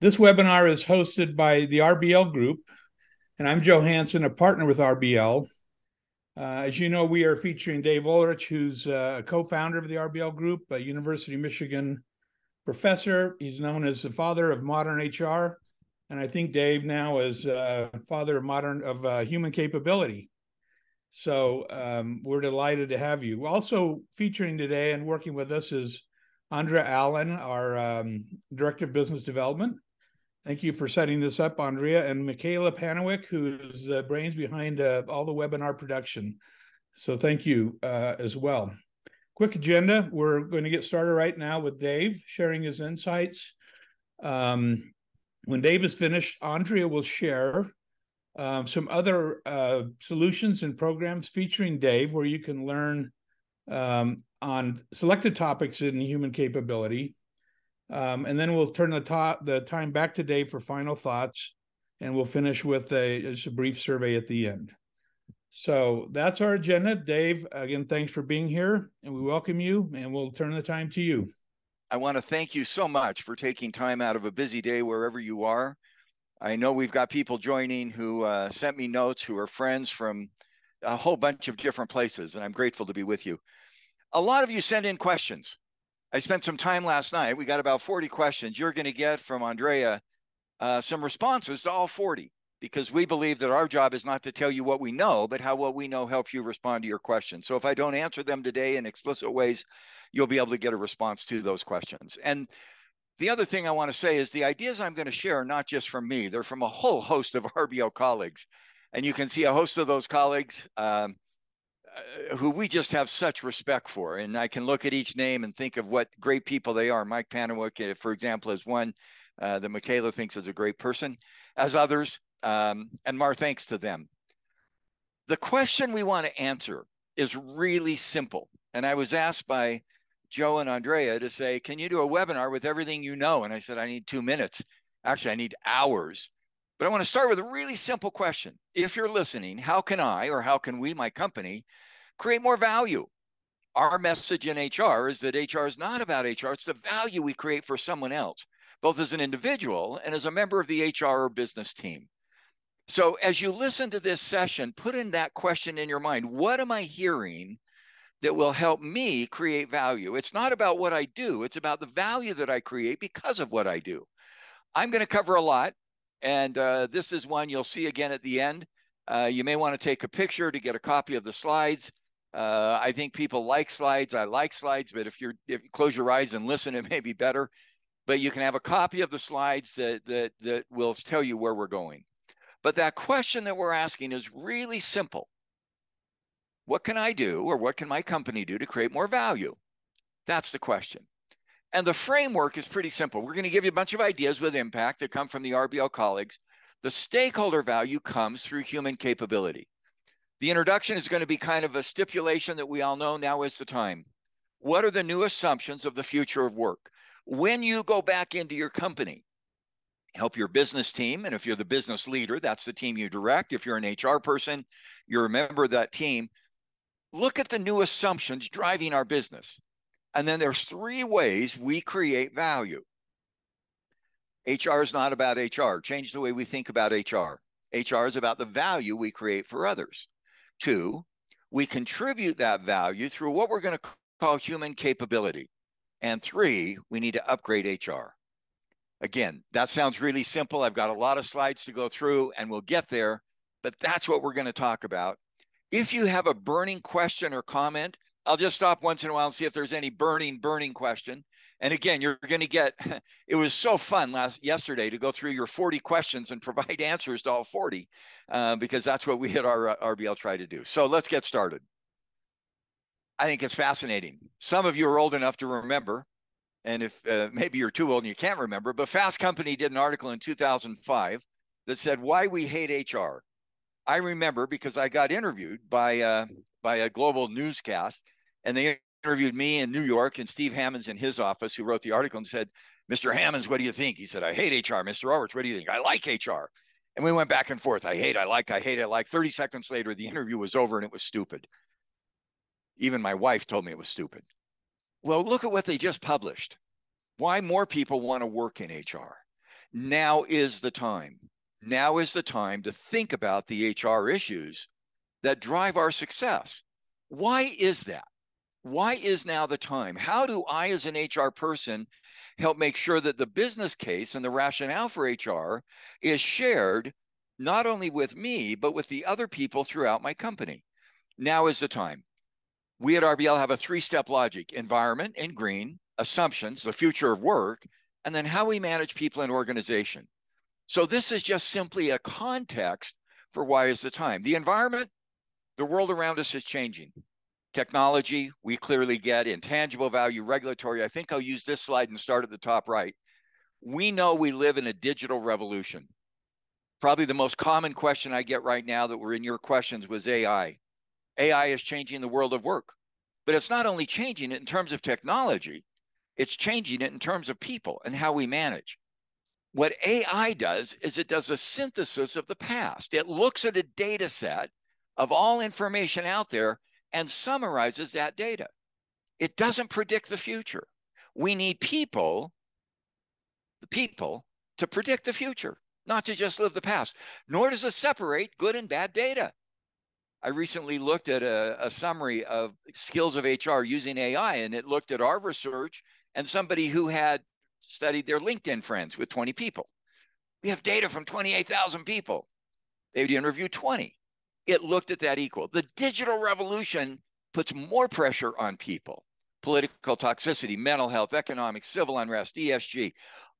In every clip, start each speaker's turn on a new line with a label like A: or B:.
A: This webinar is hosted by the RBL Group, and I'm Joe Hanson, a partner with RBL. Uh, as you know, we are featuring Dave Ulrich, who's uh, a co-founder of the RBL Group, a University of Michigan professor. He's known as the father of modern HR, and I think Dave now is uh, father of modern of uh, human capability. So um, we're delighted to have you. Also featuring today and working with us is Andrea Allen, our um, Director of Business Development. Thank you for setting this up, Andrea, and Michaela Panawick, who's the brains behind uh, all the webinar production. So thank you uh, as well. Quick agenda. We're going to get started right now with Dave sharing his insights. Um, when Dave is finished, Andrea will share um, some other uh, solutions and programs featuring Dave where you can learn um, on selected topics in human capability. Um, and then we'll turn the, top, the time back to Dave for final thoughts, and we'll finish with a, just a brief survey at the end. So that's our agenda. Dave, again, thanks for being here, and we welcome you, and we'll turn the time to you.
B: I want to thank you so much for taking time out of a busy day wherever you are. I know we've got people joining who uh, sent me notes, who are friends from a whole bunch of different places, and I'm grateful to be with you. A lot of you send in questions. I spent some time last night. We got about 40 questions. You're going to get from Andrea uh, some responses to all 40 because we believe that our job is not to tell you what we know, but how what we know helps you respond to your questions. So if I don't answer them today in explicit ways, you'll be able to get a response to those questions. And the other thing I want to say is the ideas I'm going to share are not just from me, they're from a whole host of RBL colleagues. And you can see a host of those colleagues. Um, who we just have such respect for. And I can look at each name and think of what great people they are. Mike Panawick, uh, for example, is one uh, that Michaela thinks is a great person, as others. Um, and Mar thanks to them. The question we want to answer is really simple. And I was asked by Joe and Andrea to say, Can you do a webinar with everything you know? And I said, I need two minutes. Actually, I need hours but I want to start with a really simple question. If you're listening, how can I or how can we, my company, create more value? Our message in HR is that HR is not about HR, it's the value we create for someone else, both as an individual and as a member of the HR or business team. So as you listen to this session, put in that question in your mind What am I hearing that will help me create value? It's not about what I do, it's about the value that I create because of what I do. I'm going to cover a lot. And uh, this is one you'll see again at the end. Uh, you may want to take a picture to get a copy of the slides. Uh, I think people like slides. I like slides, but if you're if you close your eyes and listen, it may be better. But you can have a copy of the slides that that that will tell you where we're going. But that question that we're asking is really simple. What can I do, or what can my company do to create more value? That's the question. And the framework is pretty simple. We're going to give you a bunch of ideas with impact that come from the RBL colleagues. The stakeholder value comes through human capability. The introduction is going to be kind of a stipulation that we all know now is the time. What are the new assumptions of the future of work? When you go back into your company, help your business team. And if you're the business leader, that's the team you direct. If you're an HR person, you're a member of that team. Look at the new assumptions driving our business. And then there's three ways we create value. HR is not about HR. Change the way we think about HR. HR is about the value we create for others. Two, we contribute that value through what we're going to call human capability. And three, we need to upgrade HR. Again, that sounds really simple. I've got a lot of slides to go through and we'll get there, but that's what we're going to talk about. If you have a burning question or comment, I'll just stop once in a while and see if there's any burning, burning question. And again, you're going to get, it was so fun last yesterday to go through your 40 questions and provide answers to all 40, uh, because that's what we at our uh, RBL try to do. So let's get started. I think it's fascinating. Some of you are old enough to remember, and if uh, maybe you're too old and you can't remember, but Fast Company did an article in 2005 that said why we hate HR. I remember because I got interviewed by uh, by a global newscast, and they interviewed me in New York and Steve Hammonds in his office, who wrote the article and said, Mr. Hammonds, what do you think? He said, I hate HR. Mr. Roberts, what do you think? I like HR. And we went back and forth. I hate, I like, I hate, I like. 30 seconds later, the interview was over and it was stupid. Even my wife told me it was stupid. Well, look at what they just published. Why more people want to work in HR. Now is the time. Now is the time to think about the HR issues that drive our success. Why is that? Why is now the time? How do I, as an HR person, help make sure that the business case and the rationale for HR is shared not only with me, but with the other people throughout my company? Now is the time. We at RBL have a three step logic environment in green, assumptions, the future of work, and then how we manage people and organization. So this is just simply a context for why is the time. The environment, the world around us is changing. Technology, we clearly get intangible value, regulatory. I think I'll use this slide and start at the top right. We know we live in a digital revolution. Probably the most common question I get right now that were in your questions was AI. AI is changing the world of work, but it's not only changing it in terms of technology, it's changing it in terms of people and how we manage. What AI does is it does a synthesis of the past. It looks at a data set of all information out there and summarizes that data. It doesn't predict the future. We need people, the people, to predict the future, not to just live the past, nor does it separate good and bad data. I recently looked at a, a, summary of skills of HR using AI, and it looked at our research and somebody who had studied their LinkedIn friends with 20 people. We have data from 28,000 people. They would interview 20 it looked at that equal. The digital revolution puts more pressure on people political toxicity, mental health, economic, civil unrest, ESG.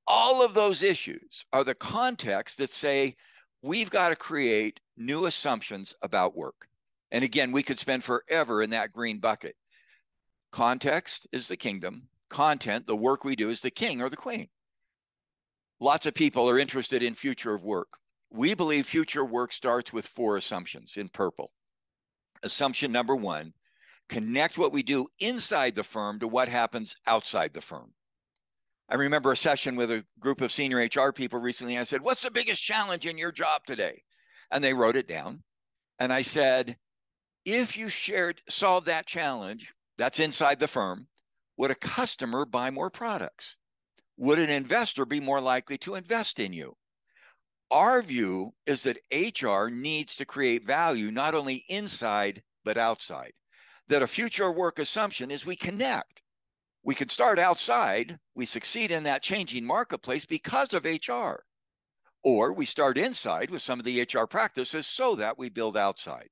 B: All of those issues are the context that say we've got to create new assumptions about work. And again, we could spend forever in that green bucket. Context is the kingdom, content, the work we do, is the king or the queen. Lots of people are interested in future of work. We believe future work starts with four assumptions in purple. Assumption number one connect what we do inside the firm to what happens outside the firm. I remember a session with a group of senior HR people recently. I said, What's the biggest challenge in your job today? And they wrote it down. And I said, If you shared, solve that challenge, that's inside the firm, would a customer buy more products? Would an investor be more likely to invest in you? Our view is that HR needs to create value not only inside, but outside. That a future work assumption is we connect. We can start outside, we succeed in that changing marketplace because of HR. Or we start inside with some of the HR practices so that we build outside.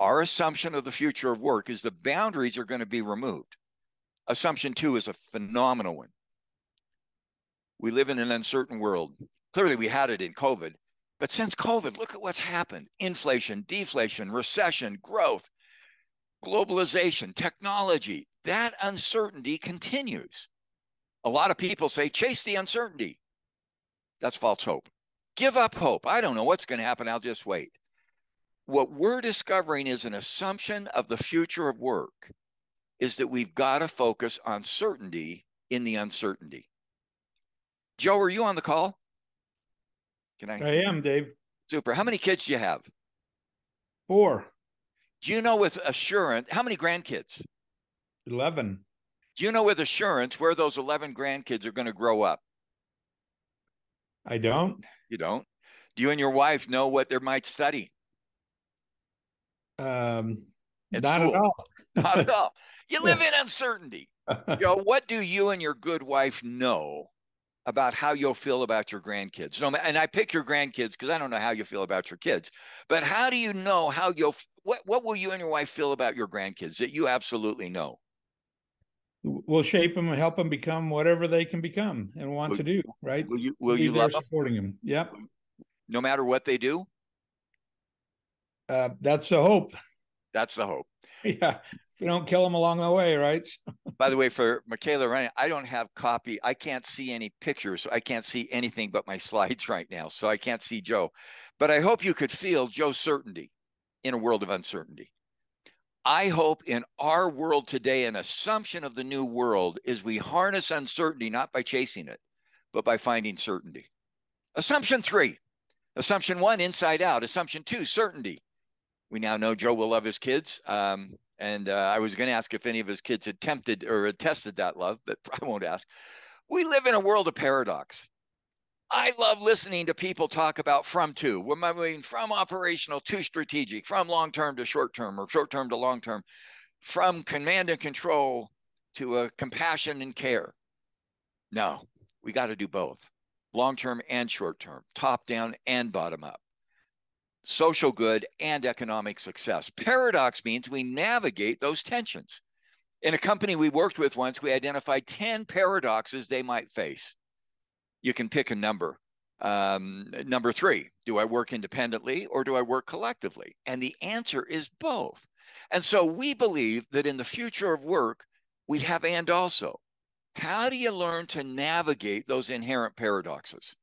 B: Our assumption of the future of work is the boundaries are going to be removed. Assumption two is a phenomenal one. We live in an uncertain world. Clearly, we had it in COVID. But since COVID, look at what's happened inflation, deflation, recession, growth, globalization, technology. That uncertainty continues. A lot of people say, chase the uncertainty. That's false hope. Give up hope. I don't know what's going to happen. I'll just wait. What we're discovering is an assumption of the future of work is that we've got to focus on certainty in the uncertainty. Joe, are you on the call?
A: Can I? I am, Dave.
B: Super. How many kids do you have?
A: Four.
B: Do you know with assurance how many grandkids?
A: 11.
B: Do you know with assurance where those 11 grandkids are going to grow up?
A: I don't.
B: You don't? Do you and your wife know what they might study?
A: Um, not school. at all.
B: not at all. You live in uncertainty. Joe, what do you and your good wife know about how you'll feel about your grandkids. No, and I pick your grandkids because I don't know how you feel about your kids. But how do you know how you'll what what will you and your wife feel about your grandkids that you absolutely know?
A: We'll shape them and help them become whatever they can become and want will, to do. Right?
B: Will you will you love
A: supporting them? Yep.
B: No matter what they do.
A: Uh, that's the hope.
B: That's the hope.
A: Yeah if we don't kill them along the way, right?
B: By the way, for Michaela running, I don't have copy. I can't see any pictures. So I can't see anything but my slides right now. So I can't see Joe. But I hope you could feel Joe's certainty in a world of uncertainty. I hope in our world today, an assumption of the new world is we harness uncertainty not by chasing it, but by finding certainty. Assumption three. Assumption one, inside out. Assumption two, certainty. We now know Joe will love his kids. Um, and uh, I was going to ask if any of his kids attempted or had tested that love, but I won't ask. We live in a world of paradox. I love listening to people talk about from to. We're moving from operational to strategic, from long term to short term, or short term to long term, from command and control to a compassion and care. No, we got to do both long term and short term, top down and bottom up, social good and economic success. Paradox means we navigate those tensions. In a company we worked with once, we identified 10 paradoxes they might face. You can pick a number. Um, number three, do I work independently or do I work collectively? And the answer is both. And so we believe that in the future of work, we have and also. How do you learn to navigate those inherent paradoxes?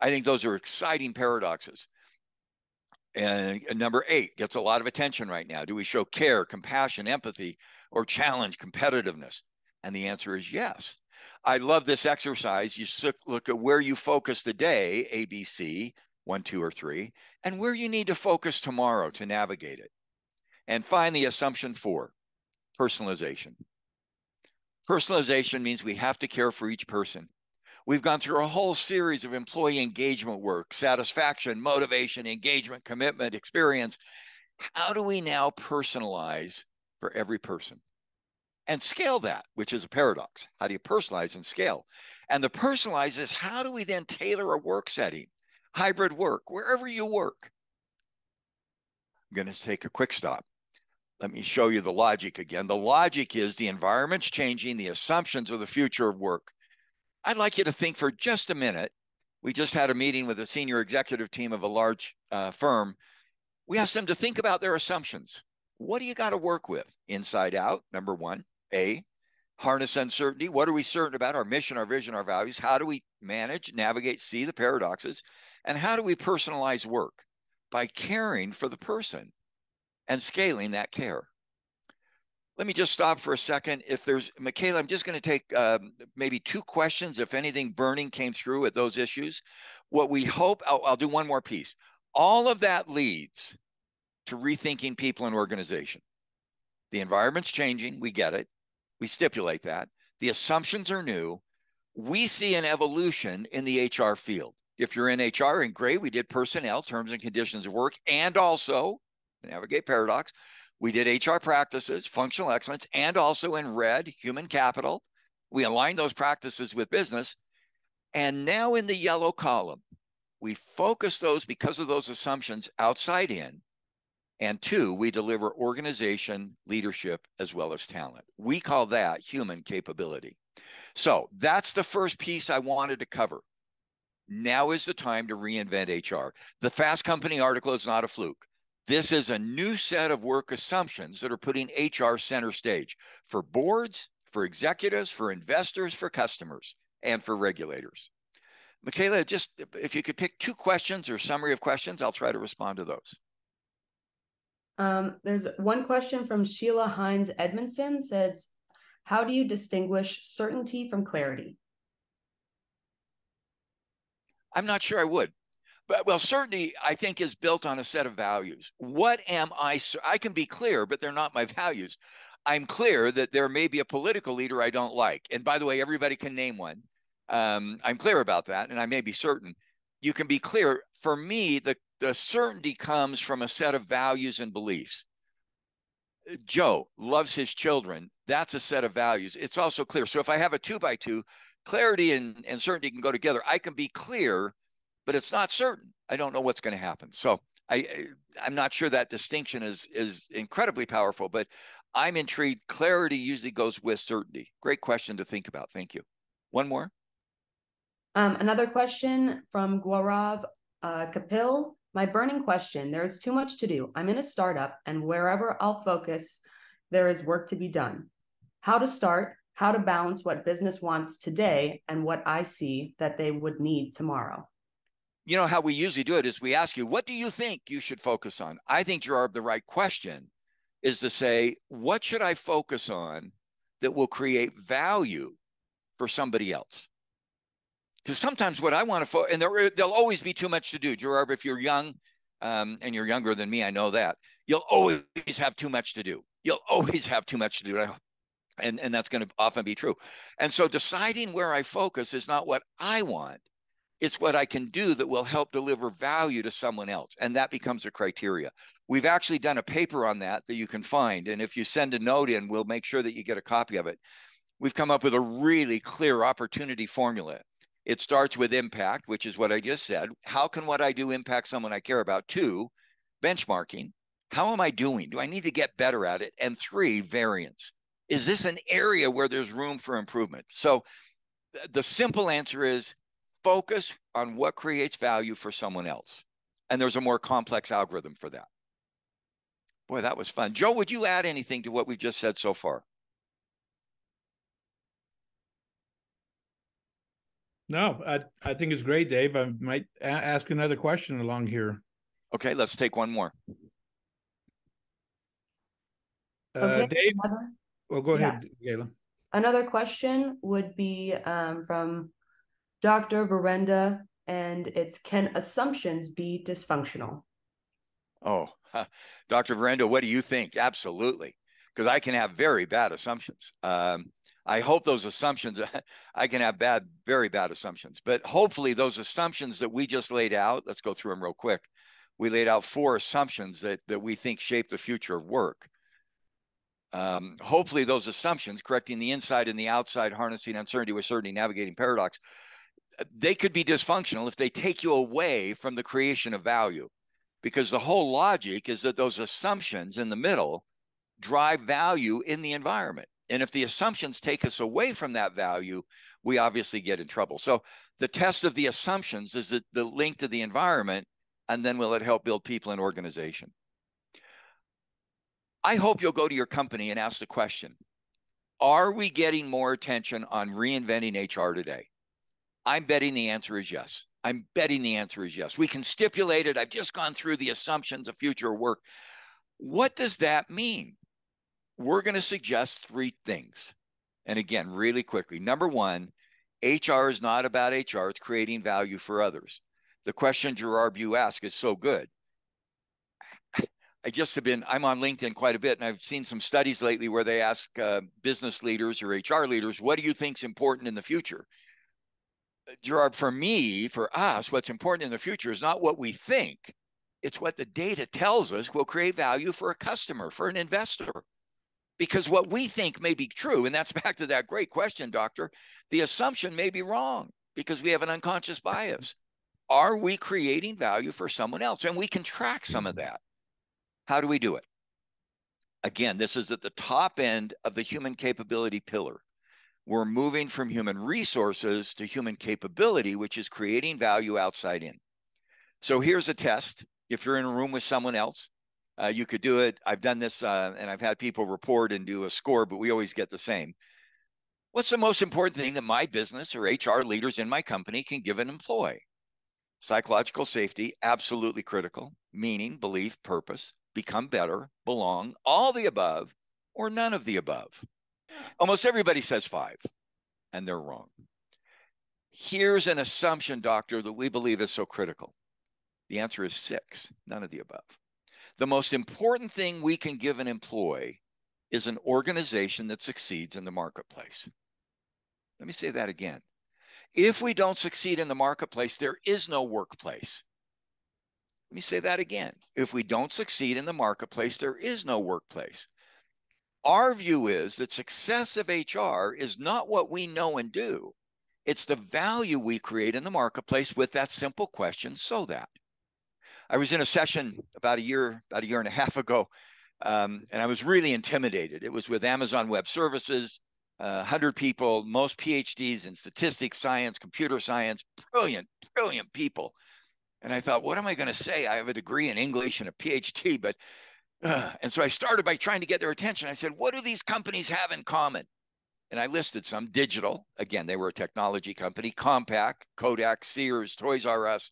B: I think those are exciting paradoxes. And uh, number eight gets a lot of attention right now. Do we show care, compassion, empathy, or challenge competitiveness? And the answer is yes. I love this exercise. You look at where you focus today, ABC, one, two, or three, and where you need to focus tomorrow to navigate it. And finally, assumption four personalization. Personalization means we have to care for each person. We've gone through a whole series of employee engagement work, satisfaction, motivation, engagement, commitment, experience. How do we now personalize for every person? And scale that, which is a paradox. How do you personalize and scale? And the personalize is how do we then tailor a work setting, hybrid work, wherever you work? I'm going to take a quick stop. Let me show you the logic again. The logic is the environment's changing, the assumptions are the future of work. I'd like you to think for just a minute. We just had a meeting with a senior executive team of a large uh, firm. We asked them to think about their assumptions. What do you got to work with? Inside out, number one. A, harness uncertainty. What are we certain about? Our mission, our vision, our values. How do we manage, navigate, see the paradoxes? And how do we personalize work? By caring for the person and scaling that care let me just stop for a second. If there's, Michaela, I'm just going to take um, maybe two questions. If anything burning came through at those issues, what we hope, I'll, I'll do one more piece. All of that leads to rethinking people and organization. The environment's changing. We get it. We stipulate that. The assumptions are new. We see an evolution in the HR field. If you're in HR, and great, we did personnel, terms and conditions of work, and also navigate paradox we did HR practices, functional excellence, and also in red, human capital. We aligned those practices with business. And now in the yellow column, we focus those because of those assumptions outside in. And two, we deliver organization, leadership, as well as talent. We call that human capability. So that's the first piece I wanted to cover. Now is the time to reinvent HR. The Fast Company article is not a fluke. This is a new set of work assumptions that are putting HR center stage for boards, for executives, for investors, for customers, and for regulators. Michaela, just if you could pick two questions or summary of questions, I'll try to respond to those.
C: Um, there's one question from Sheila Hines Edmondson says, how do you distinguish certainty from clarity?
B: I'm not sure I would but well certainty i think is built on a set of values. What am i i can be clear but they're not my values. I'm clear that there may be a political leader i don't like. And by the way everybody can name one. Um, i'm clear about that and i may be certain. You can be clear. For me the, the certainty comes from a set of values and beliefs. Joe loves his children. That's a set of values. It's also clear. So if i have a two by two clarity and, and certainty can go together. I can be clear but it's not certain. I don't know what's going to happen. So I I'm not sure that distinction is is incredibly powerful, but I'm intrigued. Clarity usually goes with certainty. Great question to think about. Thank you. One more.
C: Um, another question from Gaurav uh, Kapil. My burning question there is too much to do. I'm in a startup, and wherever I'll focus, there is work to be done. How to start, how to balance what business wants today and what I see that they would need tomorrow
B: you know how we usually do it is we ask you, what do you think you should focus on? I think Gerard, the right question is to say, what should I focus on that will create value for somebody else? Because sometimes what I want to focus, and there, there'll always be too much to do. Gerard, if you're young um, and you're younger than me, I know that you'll always have too much to do. You'll always have too much to do. And, and that's going to often be true. And so deciding where I focus is not what I want, It's what I can do that will help deliver value to someone else. And that becomes a criteria. We've actually done a paper on that that you can find. And if you send a note in, we'll make sure that you get a copy of it. We've come up with a really clear opportunity formula. It starts with impact, which is what I just said. How can what I do impact someone I care about? Two, benchmarking. How am I doing? Do I need to get better at it? And three, variance. Is this an area where there's room for improvement? So the simple answer is focus on what creates value for someone else. And there's a more complex algorithm for that. Boy, that was fun. Joe, would you add anything to what we've just said so far?
A: No, I, I think it's great, Dave. I might ask another question along here.
B: Okay, let's take one more.
A: Uh, okay. Dave, well, go ahead, yeah. Gayla.
C: Another question would be um, from Dr. Verenda, and it's Can assumptions be dysfunctional?
B: Oh, Dr. Verenda, what do you think? Absolutely. Because I can have very bad assumptions. Um, I hope those assumptions, I can have bad, very bad assumptions, but hopefully those assumptions that we just laid out, let's go through them real quick. We laid out four assumptions that, that we think shape the future of work. Um, hopefully those assumptions, correcting the inside and the outside, harnessing uncertainty with certainty, navigating paradox, they could be dysfunctional if they take you away from the creation of value. Because the whole logic is that those assumptions in the middle drive value in the environment. And if the assumptions take us away from that value we obviously get in trouble. So the test of the assumptions is that the link to the environment and then will it help build people and organization? I hope you'll go to your company and ask the question are we getting more attention on reinventing hr today I'm betting the answer is yes. I'm betting the answer is yes. We can stipulate it. I've just gone through the assumptions of future work. What does that mean? We're going to suggest three things. And again, really quickly. Number one, HR is not about HR, it's creating value for others. The question Gerard Bu asked is so good. I just have been, I'm on LinkedIn quite a bit, and I've seen some studies lately where they ask uh, business leaders or HR leaders, what do you think is important in the future? Gerard, for me, for us, what's important in the future is not what we think, it's what the data tells us will create value for a customer, for an investor. Because what we think may be true, and that's back to that great question, doctor, the assumption may be wrong because we have an unconscious bias. Are we creating value for someone else? And we can track some of that. How do we do it? Again, this is at the top end of the human capability pillar we're moving from human resources to human capability, which is creating value outside in. So here's a test. If you're in a room with someone else, uh, you could do it. I've done this uh, and I've had people report and do a score, but we always get the same. What's the most important thing that my business or HR leaders in my company can give an employee? Psychological safety, absolutely critical. Meaning, belief, purpose, become better, belong, all the above, or none of the above. Almost everybody says five, and they're wrong. Here's an assumption, doctor, that we believe is so critical. The answer is six, none of the above. The most important thing we can give an employee is an organization that succeeds in the marketplace. Let me say that again. If we don't succeed in the marketplace, there is no workplace. Let me say that again. If we don't succeed in the marketplace, there is no workplace. Our view is that success of HR is not what we know and do. It's the value we create in the marketplace with that simple question so that. I was in a session about a year, about a year and a half ago, um, and I was really intimidated. It was with Amazon Web Services, uh, 100 people, most PhDs in statistics, science, computer science, brilliant, brilliant people. And I thought, what am I going to say? I have a degree in English and a PhD, but and so I started by trying to get their attention. I said, What do these companies have in common? And I listed some digital. Again, they were a technology company, Compaq, Kodak, Sears, Toys R Us.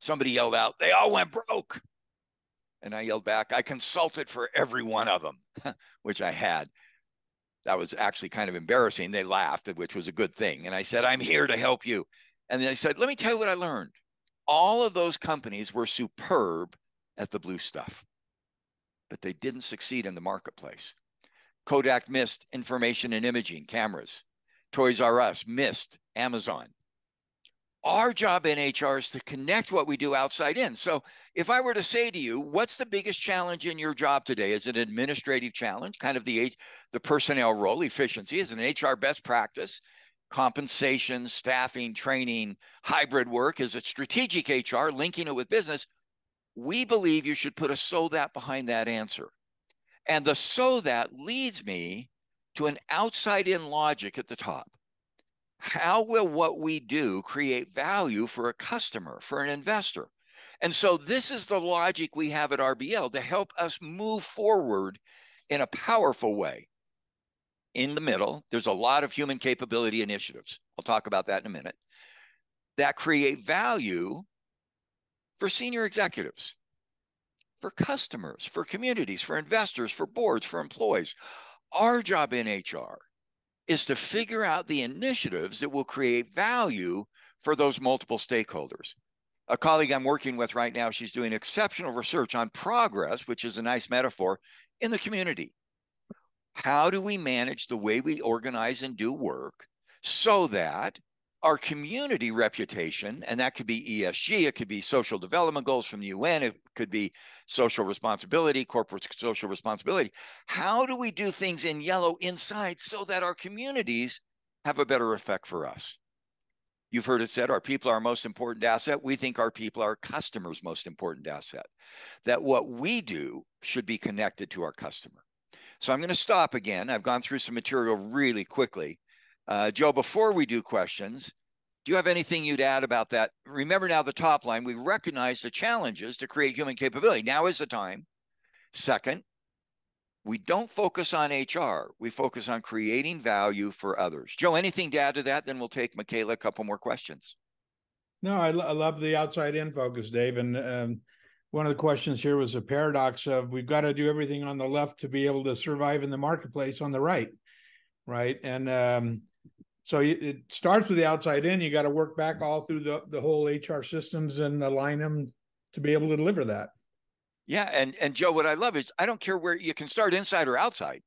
B: Somebody yelled out, They all went broke. And I yelled back, I consulted for every one of them, which I had. That was actually kind of embarrassing. They laughed, which was a good thing. And I said, I'm here to help you. And then I said, Let me tell you what I learned. All of those companies were superb at the blue stuff but they didn't succeed in the marketplace. Kodak missed information and imaging cameras. Toys R Us missed Amazon. Our job in HR is to connect what we do outside in. So if I were to say to you, what's the biggest challenge in your job today? Is it an administrative challenge, kind of the the personnel role, efficiency? Is it an HR best practice? Compensation, staffing, training, hybrid work? Is it strategic HR, linking it with business? We believe you should put a so that behind that answer. And the so that leads me to an outside in logic at the top how will what we do create value for a customer, for an investor? And so this is the logic we have at RBL to help us move forward in a powerful way. In the middle, there's a lot of human capability initiatives. I'll talk about that in a minute that create value for senior executives, for customers, for communities, for investors, for boards, for employees. Our job in HR is to figure out the initiatives that will create value for those multiple stakeholders. A colleague I'm working with right now, she's doing exceptional research on progress, which is a nice metaphor, in the community. How do we manage the way we organize and do work so that our community reputation, and that could be ESG, it could be social development goals from the UN, it could be social responsibility, corporate social responsibility. How do we do things in yellow inside so that our communities have a better effect for us? You've heard it said our people are our most important asset. We think our people are our customers' most important asset. That what we do should be connected to our customer. So I'm going to stop again. I've gone through some material really quickly. Uh, Joe, before we do questions, do you have anything you'd add about that? Remember now the top line, we recognize the challenges to create human capability. Now is the time. Second, we don't focus on HR. We focus on creating value for others. Joe, anything to add to that? Then we'll take Michaela a couple more questions.
A: No, I, love the outside in focus, Dave. And um, one of the questions here was a paradox of we've got to do everything on the left to be able to survive in the marketplace on the right. Right. And um, so it starts with the outside in. You got to work back all through the, the whole HR systems and align them to be able to deliver that.
B: Yeah, and and Joe, what I love is I don't care where you can start inside or outside,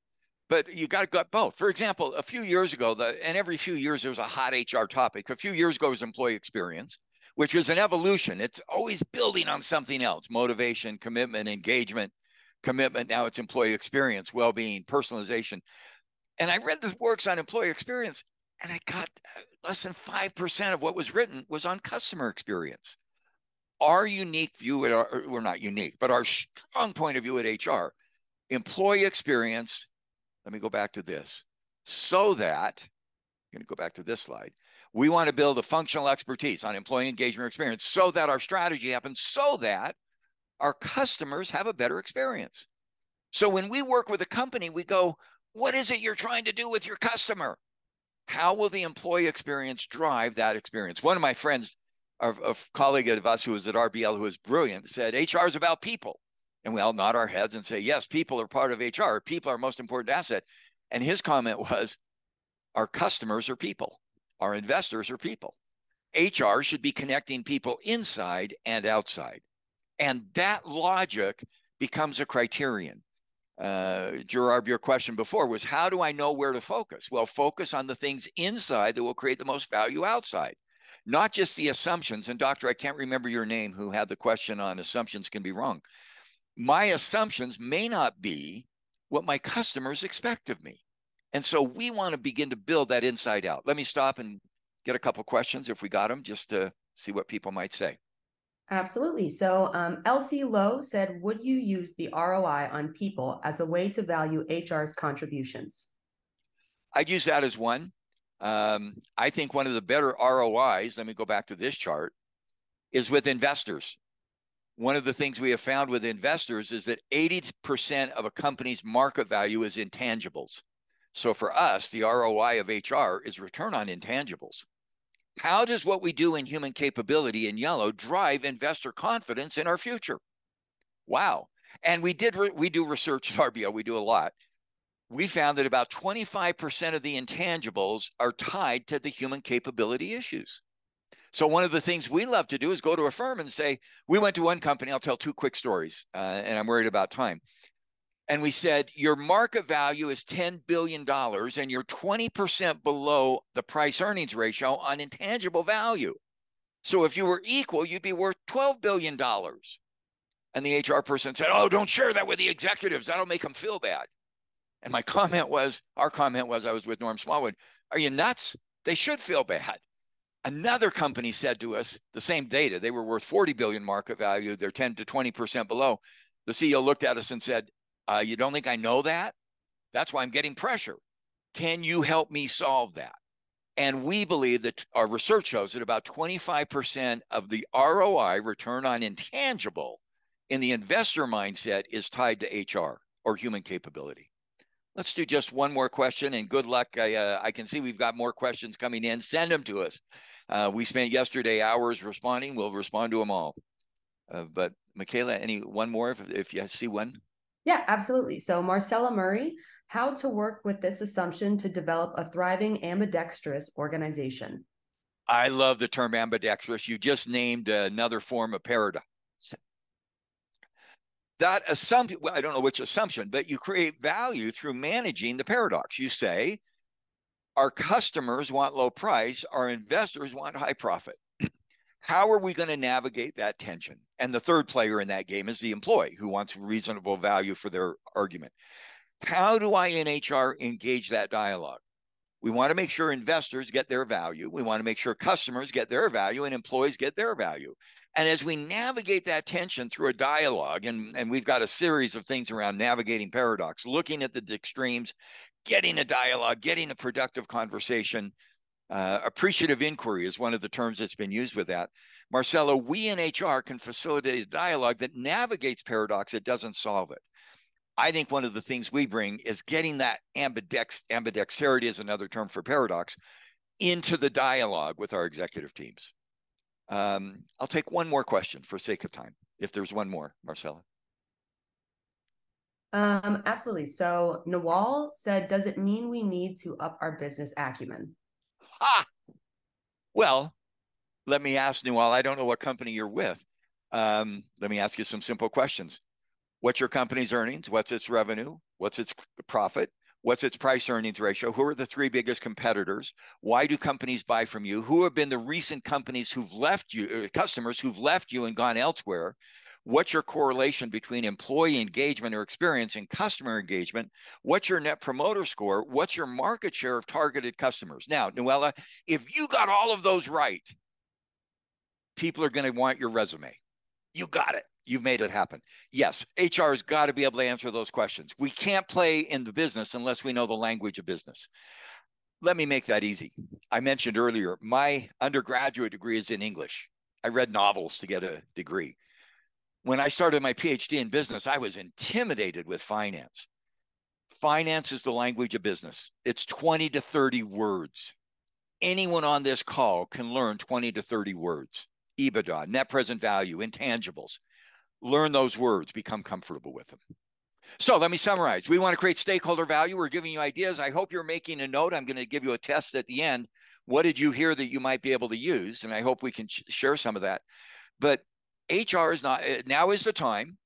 B: but you got to got both. For example, a few years ago, the and every few years there's a hot HR topic. A few years ago was employee experience, which is an evolution. It's always building on something else: motivation, commitment, engagement, commitment. Now it's employee experience, well-being, personalization. And I read this works on employee experience, and I got uh, less than 5% of what was written was on customer experience. Our unique view, at our, we're not unique, but our strong point of view at HR, employee experience. Let me go back to this. So that, I'm going to go back to this slide. We want to build a functional expertise on employee engagement experience so that our strategy happens, so that our customers have a better experience. So when we work with a company, we go, what is it you're trying to do with your customer? How will the employee experience drive that experience? One of my friends, a, a colleague of us who was at RBL, who was brilliant, said HR is about people. And we all nod our heads and say, yes, people are part of HR. People are most important asset. And his comment was, our customers are people. Our investors are people. HR should be connecting people inside and outside. And that logic becomes a criterion uh, Gerard, your question before was how do I know where to focus? Well, focus on the things inside that will create the most value outside, not just the assumptions. And, Doctor, I can't remember your name who had the question on assumptions can be wrong. My assumptions may not be what my customers expect of me. And so we want to begin to build that inside out. Let me stop and get a couple questions if we got them just to see what people might say.
C: Absolutely. So um, Elsie Lowe said, would you use the ROI on people as a way to value HR's contributions?
B: I'd use that as one. Um, I think one of the better ROIs, let me go back to this chart, is with investors. One of the things we have found with investors is that 80% of a company's market value is intangibles. So for us, the ROI of HR is return on intangibles. How does what we do in human capability in yellow drive investor confidence in our future? Wow. And we did, we do research at RBL, we do a lot. We found that about 25% of the intangibles are tied to the human capability issues. So one of the things we love to do is go to a firm and say, we went to one company, I'll tell two quick stories, uh, and I'm worried about time and we said your market value is $10 billion and you're 20% below the price earnings ratio on intangible value. So if you were equal, you'd be worth $12 billion. And the HR person said, Oh, don't share that with the executives. That'll make them feel bad. And my comment was, our comment was, I was with Norm Smallwood, Are you nuts? They should feel bad. Another company said to us the same data, they were worth 40 billion market value, they're 10 to 20% below. The CEO looked at us and said, uh, You don't think I know that? That's why I'm getting pressure. Can you help me solve that? And we believe that our research shows that about 25% of the ROI, return on intangible, in the investor mindset is tied to HR or human capability. Let's do just one more question and good luck. I, uh, I can see we've got more questions coming in. Send them to us. Uh, we spent yesterday hours responding. We'll respond to them all. Uh, but Michaela, any one more if, if you see one?
C: Yeah, absolutely. So Marcella Murray, how to work with this assumption to develop a thriving ambidextrous organization.
B: I love the term ambidextrous. You just named another form of paradox. That assumption, well, I don't know which assumption, but you create value through managing the paradox. You say, our customers want low price, our investors want high profit. How are we going to navigate that tension? And the third player in that game is the employee who wants reasonable value for their argument. How do I in HR engage that dialogue? We want to make sure investors get their value. We want to make sure customers get their value and employees get their value. And as we navigate that tension through a dialogue, and, and we've got a series of things around navigating paradox, looking at the extremes, getting a dialogue, getting a productive conversation, uh, appreciative inquiry is one of the terms that's been used with that. Marcelo, we in HR can facilitate a dialogue that navigates paradox, it doesn't solve it. I think one of the things we bring is getting that ambidex, ambidexterity is another term for paradox into the dialogue with our executive teams. Um, I'll take one more question for sake of time, if there's one more, Marcella.
C: Um, absolutely. So Nawal said, does it mean we need to up our business acumen?
B: Ah, well, let me ask Nawal. I don't know what company you're with. Um, let me ask you some simple questions. What's your company's earnings? What's its revenue? What's its profit? What's its price earnings ratio? Who are the three biggest competitors? Why do companies buy from you? Who have been the recent companies who've left you, uh, customers who've left you and gone elsewhere? What's your correlation between employee engagement or experience and customer engagement? What's your net promoter score? What's your market share of targeted customers? Now, Noella, if you got all of those right, people are going to want your resume. You got it. You've made it happen. Yes, HR has got to be able to answer those questions. We can't play in the business unless we know the language of business. Let me make that easy. I mentioned earlier, my undergraduate degree is in English. I read novels to get a degree. When I started my PhD in business, I was intimidated with finance. Finance is the language of business. It's 20 to 30 words. Anyone on this call can learn 20 to 30 words. EBITDA, net present value, intangibles learn those words, become comfortable with them. So let me summarize. We want to create stakeholder value. We're giving you ideas. I hope you're making a note. I'm going to give you a test at the end. What did you hear that you might be able to use? And I hope we can share some of that. But HR is not, eh, now is the time.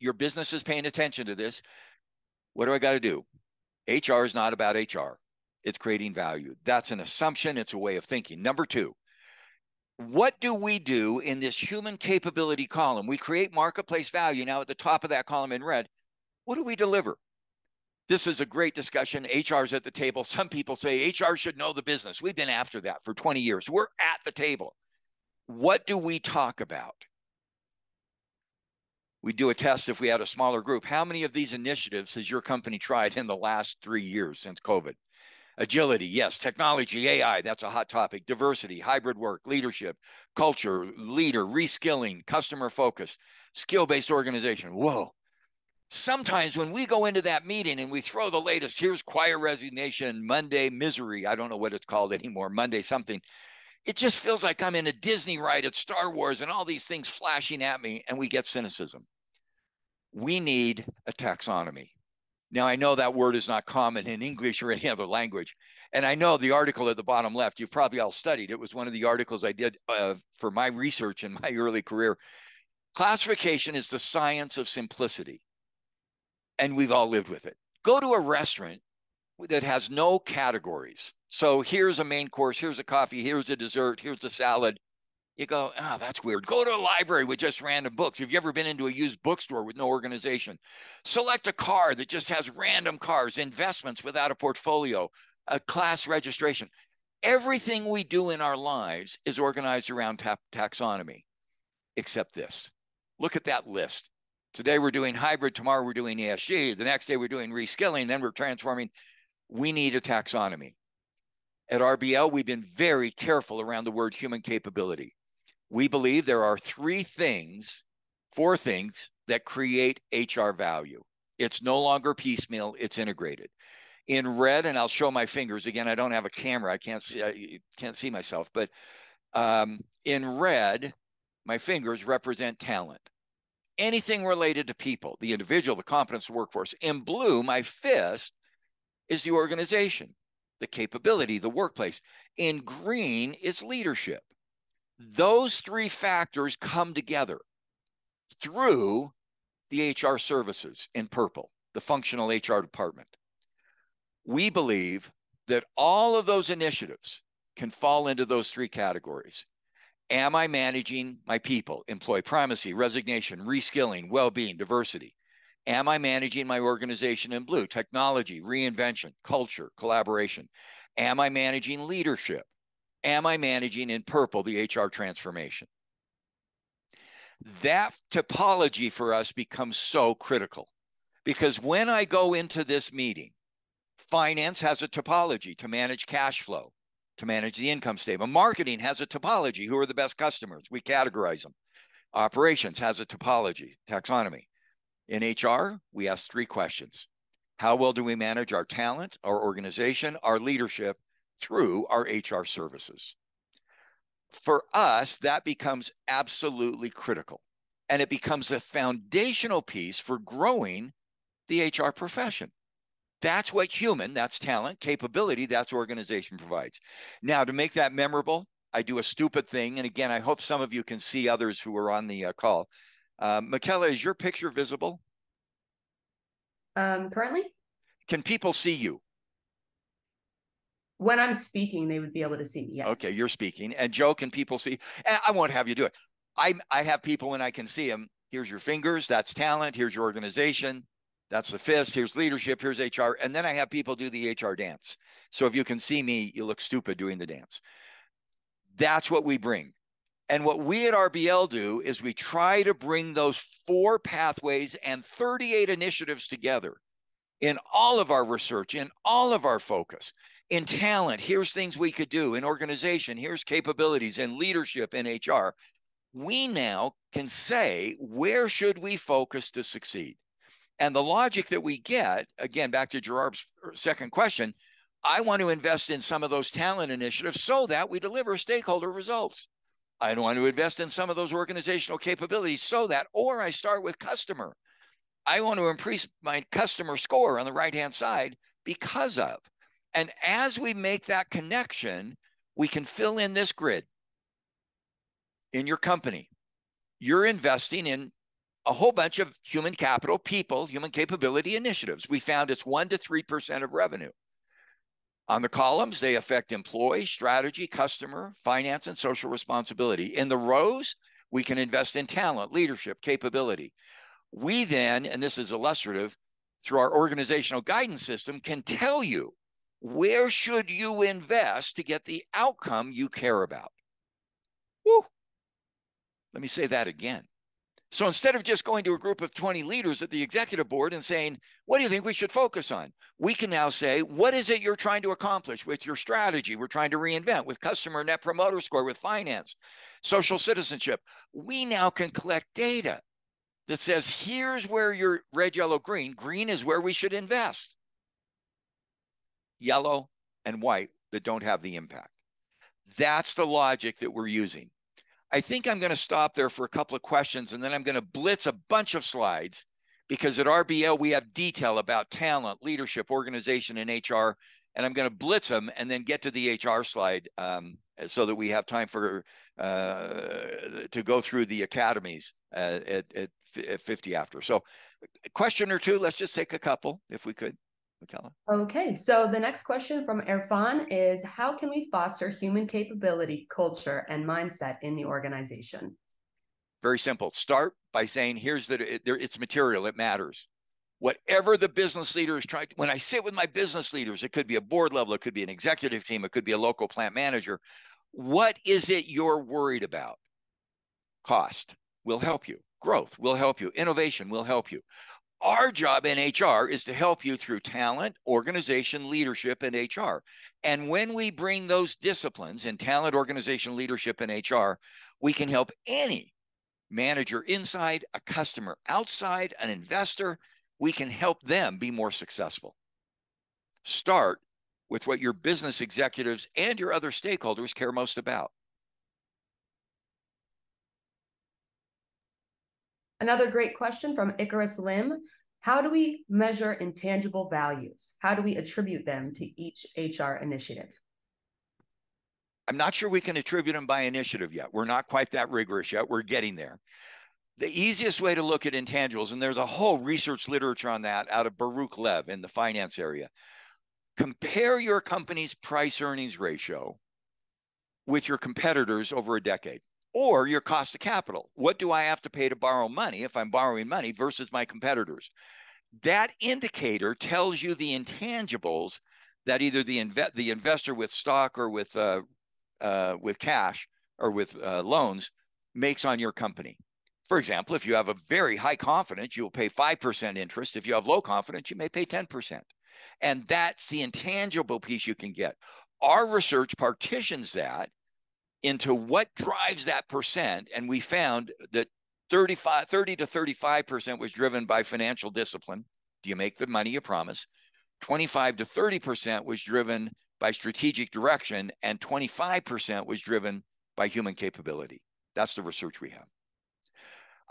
B: Your business is paying attention to this. What do I got to do? HR is not about HR, it's creating value. That's an assumption, it's a way of thinking. Number two, what do we do in this human capability column? We create marketplace value. Now, at the top of that column in red, what do we deliver? This is a great discussion. HR's at the table. Some people say HR should know the business. We've been after that for 20 years. We're at the table. What do we talk about? We do a test if we had a smaller group. How many of these initiatives has your company tried in the last three years since COVID? Agility, yes. Technology, AI, that's a hot topic. Diversity, hybrid work, leadership, culture, leader, reskilling, customer focus, skill based organization. Whoa. Sometimes when we go into that meeting and we throw the latest, here's choir resignation, Monday misery, I don't know what it's called anymore, Monday something. It just feels like I'm in a Disney ride at Star Wars and all these things flashing at me, and we get cynicism. We need a taxonomy. Now, I know that word is not common in English or any other language. And I know the article at the bottom left, you've probably all studied. It was one of the articles I did uh, for my research in my early career. Classification is the science of simplicity. And we've all lived with it. Go to a restaurant that has no categories. So here's a main course, here's a coffee, here's a dessert, here's a salad. You go, oh, that's weird. Go to a library with just random books. Have you ever been into a used bookstore with no organization? Select a car that just has random cars, investments without a portfolio, a class registration. Everything we do in our lives is organized around ta- taxonomy, except this. Look at that list. Today we're doing hybrid, tomorrow we're doing ESG, the next day we're doing reskilling, then we're transforming. We need a taxonomy. At RBL, we've been very careful around the word human capability we believe there are three things, four things that create HR value. It's no longer piecemeal, it's integrated. In red, and I'll show my fingers again. I don't have a camera. I can't see. I can't see myself. But um, in red, my fingers represent talent. Anything related to people, the individual, the competence, the workforce. In blue, my fist is the organization, the capability, the workplace. In green is leadership. Those three factors come together through the HR services in purple, the functional HR department. We believe that all of those initiatives can fall into those three categories. Am I managing my people, employee primacy, resignation, reskilling, well being, diversity? Am I managing my organization in blue, technology, reinvention, culture, collaboration? Am I managing leadership? Am I managing in purple the HR transformation? That topology for us becomes so critical because when I go into this meeting, finance has a topology to manage cash flow, to manage the income statement. Marketing has a topology. Who are the best customers? We categorize them. Operations has a topology, taxonomy. In HR, we ask three questions. How well do we manage our talent, our organization, our leadership, through our HR services. For us, that becomes absolutely critical. And it becomes a foundational piece for growing the HR profession. That's what human, that's talent, capability, that's organization provides. Now, to make that memorable, I do a stupid thing. And again, I hope some of you can see others who are on the uh, call. Uh, Michaela, is your picture visible?
C: Um, currently?
B: Can people see you?
C: When I'm speaking, they would be able to see me. Yes.
B: Okay, you're speaking, and Joe, can people see? I won't have you do it. I I have people and I can see them. Here's your fingers. That's talent. Here's your organization. That's the fist. Here's leadership. Here's HR. And then I have people do the HR dance. So if you can see me, you look stupid doing the dance. That's what we bring. And what we at RBL do is we try to bring those four pathways and 38 initiatives together in all of our research, in all of our focus in talent, here's things we could do. In organization, here's capabilities. In leadership, in HR, we now can say where should we focus to succeed. And the logic that we get, again, back to Gerard's second question, I want to invest in some of those talent initiatives so that we deliver stakeholder results. I want to invest in some of those organizational capabilities so that, or I start with customer. I want to increase my customer score on the right hand side because of. And as we make that connection, we can fill in this grid in your company. You're investing in a whole bunch of human capital, people, human capability initiatives. We found it's 1% to 3% of revenue. On the columns, they affect employee, strategy, customer, finance, and social responsibility. In the rows, we can invest in talent, leadership, capability. We then, and this is illustrative, through our organizational guidance system, can tell you where should you invest to get the outcome you care about? Woo. Let me say that again. So instead of just going to a group of 20 leaders at the executive board and saying, what do you think we should focus on? We can now say, what is it you're trying to accomplish with your strategy? We're trying to reinvent with customer net promoter score, with finance, social citizenship. We now can collect data that says, here's where your red, yellow, green, green is where we should invest yellow, and white that don't have the impact. That's the logic that we're using. I think I'm going to stop there for a couple of questions and then I'm going to blitz a bunch of slides because at RBL we have detail about talent, leadership, organization, and HR. And I'm going to blitz them and then get to the HR slide um, so that we have time for uh, to go through the academies uh, at, at, at 50 after. So, question or two. Let's just take a couple if we could. Michaela.
C: Okay, so the next question from Irfan is How can we foster human capability, culture, and mindset in the organization?
B: Very simple. Start by saying, here's the, it, it's material, it matters. Whatever the business leader is trying to, when I sit with my business leaders, it could be a board level, it could be an executive team, it could be a local plant manager. What is it you're worried about? Cost will help you. Growth will help you. Innovation will help you. Our job in HR is to help you through talent, organization, leadership, and HR. And when we bring those disciplines in talent, organization, leadership, and HR, we can help any manager inside, a customer outside, an investor. We can help them be more successful. Start with what your business executives and your other stakeholders care most about.
C: Another great question from Icarus Lim. How do we measure intangible values? How do we attribute them to each HR initiative?
B: I'm not sure we can attribute them by initiative yet. We're not quite that rigorous yet. We're getting there. The easiest way to look at intangibles, and there's a whole research literature on that out of Baruch Lev in the finance area. Compare your company's price earnings ratio with your competitors over a decade or your cost of capital. What do I have to pay to borrow money if I'm borrowing money versus my competitors? That indicator tells you the intangibles that either the inve- the investor with stock or with uh, uh, with cash or with uh, loans makes on your company. For example, if you have a very high confidence, you'll pay 5% interest. If you have low confidence, you may pay 10%. And that's the intangible piece you can get. Our research partitions that into what drives that percent. And we found that 35, 30 to 35% was driven by financial discipline. Do you make the money you promise? 25 to 30% was driven by strategic direction, and 25% was driven by human capability. That's the research we have.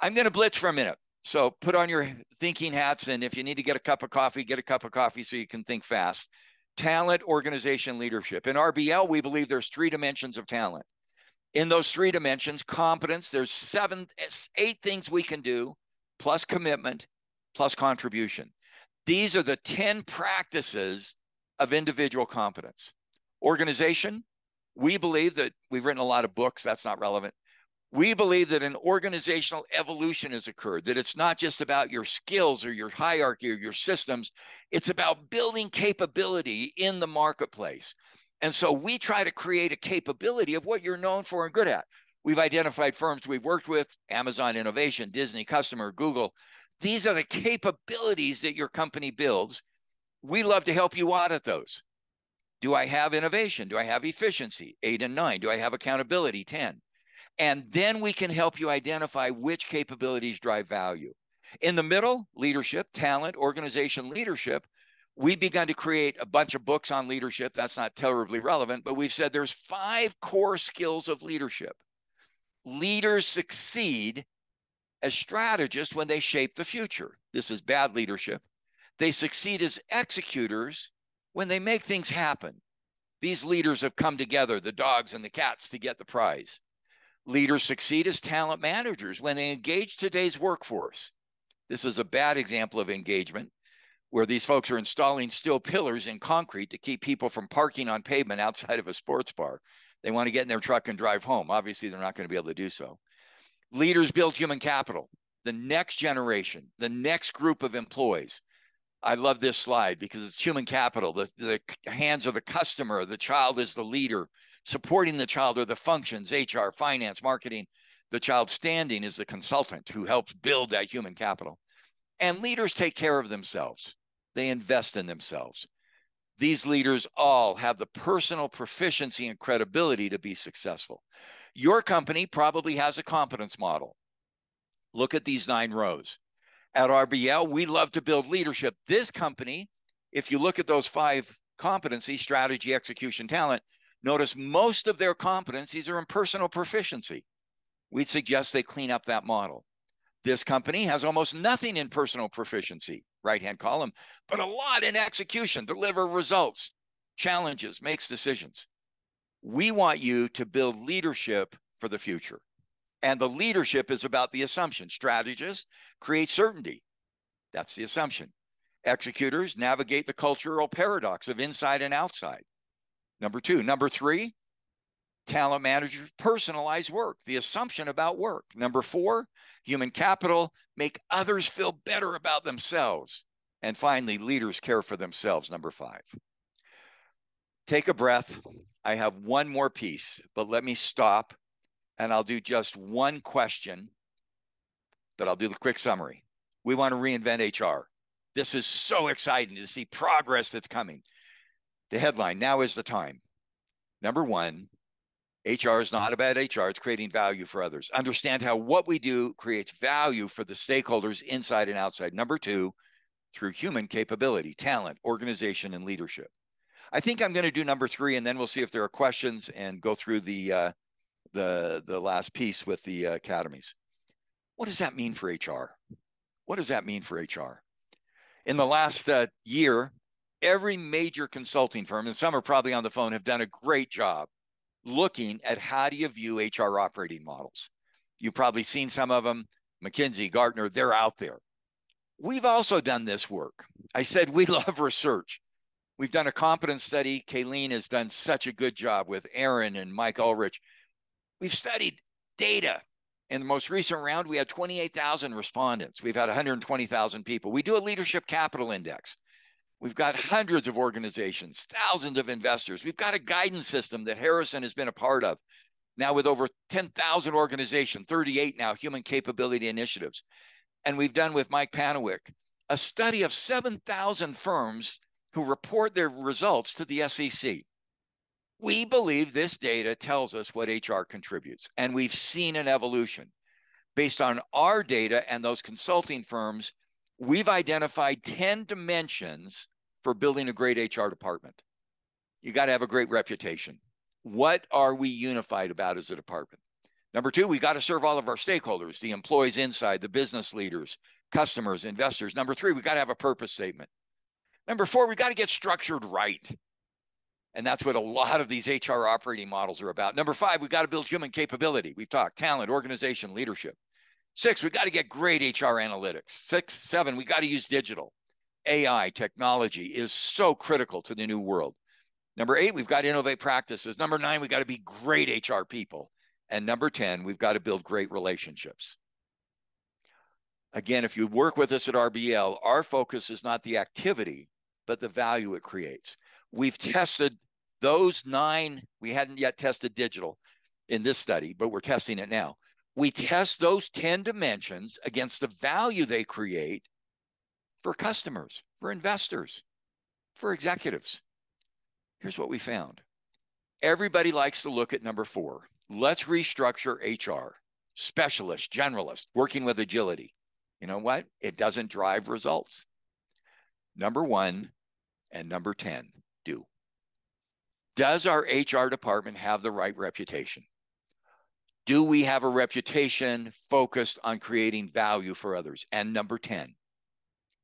B: I'm going to blitz for a minute. So put on your thinking hats, and if you need to get a cup of coffee, get a cup of coffee so you can think fast. Talent, organization, leadership. In RBL, we believe there's three dimensions of talent in those three dimensions competence there's seven eight things we can do plus commitment plus contribution. These are the 10 practices of individual competence. Organization we believe that we've written a lot of books that's not relevant. We believe that an organizational evolution has occurred that it's not just about your skills or your hierarchy or your systems it's about building capability in the marketplace and so we try to create a capability of what you're known for and good at. We've identified firms we've worked with Amazon Innovation, Disney Customer, Google. These are the capabilities that your company builds. We love to help you audit those. Do I have innovation? Do I have efficiency? Eight and nine. Do I have accountability? 10. And then we can help you identify which capabilities drive value. In the middle, leadership, talent, organization leadership, we've begun to create a bunch of books on leadership. That's not terribly relevant, but we've said there's five core skills of leadership. Leaders succeed as strategists when they shape the future. This is bad leadership. They succeed as executors when they make things happen. These leaders have come together, the dogs and the cats, to get the prize. Leaders succeed as talent managers when they engage today's workforce. This is a bad example of engagement where these folks are installing steel pillars in concrete to keep people from parking on pavement outside of a sports bar. They want to get in their truck and drive home. Obviously, they're not going to be able to do so. Leaders build human capital, the next generation, the next group of employees. I love this slide because it's human capital. The, the hands are the customer, the child is the leader, supporting the child are the functions, HR, finance, marketing. The child standing is the consultant who helps build that human capital. And leaders take care of themselves. They invest in themselves. These leaders all have the personal proficiency and credibility to be successful. Your company probably has a competence model. Look at these nine rows. At RBL, we love to build leadership. This company, if you look at those five competencies strategy, execution, talent notice most of their competencies are in personal proficiency. We'd suggest they clean up that model. This company has almost nothing in personal proficiency, right hand column, but a lot in execution, deliver results, challenges, makes decisions. We want you to build leadership for the future. And the leadership is about the assumption. Strategists create certainty. That's the assumption. Executors navigate the cultural paradox of inside and outside. Number two. Number three, talent managers personalize work, the assumption about work. Number four, human capital make others feel better about themselves. And finally, leaders care for themselves. Number five. Take a breath. I have one more piece, but let me stop and I'll do just one question, but I'll do the quick summary. We want to reinvent HR. This is so exciting to see progress that's coming. The headline now is the time. Number one, HR is not about HR, it's creating value for others. Understand how what we do creates value for the stakeholders inside and outside. Number two, through human capability, talent, organization, and leadership. I think I'm going to do number three, and then we'll see if there are questions and go through the uh, the the last piece with the uh, academies. What does that mean for HR? What does that mean for HR? In the last uh, year, every major consulting firm, and some are probably on the phone, have done a great job looking at how do you view HR operating models. You've probably seen some of them, McKinsey, Gartner, they're out there. We've also done this work. I said we love research. We've done a competence study. Kayleen has done such a good job with Aaron and Mike Ulrich. We've studied data. In the most recent round, we had 28,000 respondents. We've had 120,000 people. We do a leadership capital index. We've got hundreds of organizations, thousands of investors. We've got a guidance system that Harrison has been a part of. Now, with over 10,000 organizations, 38 now human capability initiatives. And we've done with Mike Panowyk a study of 7,000 firms who report their results to the SEC. We believe this data tells us what HR contributes, and we've seen an evolution. Based on our data and those consulting firms, we've identified 10 dimensions for building a great HR department. You got to have a great reputation. What are we unified about as a department? Number two, we got to serve all of our stakeholders, the employees inside, the business leaders, customers, investors. Number three, we got to have a purpose statement. Number four, we got to get structured right. And that's what a lot of these HR operating models are about. Number five, we got to build human capability. We've talked talent, organization, leadership. Six, we got to get great HR analytics. Six, seven, we got to use digital. AI technology is so critical to the new world. Number eight, we've got to innovate practices. Number nine, we've got to be great HR people. And number 10, we've got to build great relationships. Again, if you work with us at RBL, our focus is not the activity, but the value it creates. We've tested those nine, we hadn't yet tested digital in this study, but we're testing it now. We test those 10 dimensions against the value they create for customers, for investors, for executives. Here's what we found. Everybody likes to look at number four. Let's restructure HR, specialist, generalist, working with agility. You know what? It doesn't drive results. Number one and number 10 do. Does our HR department have the right reputation? Do we have a reputation focused on creating value for others? And number 10,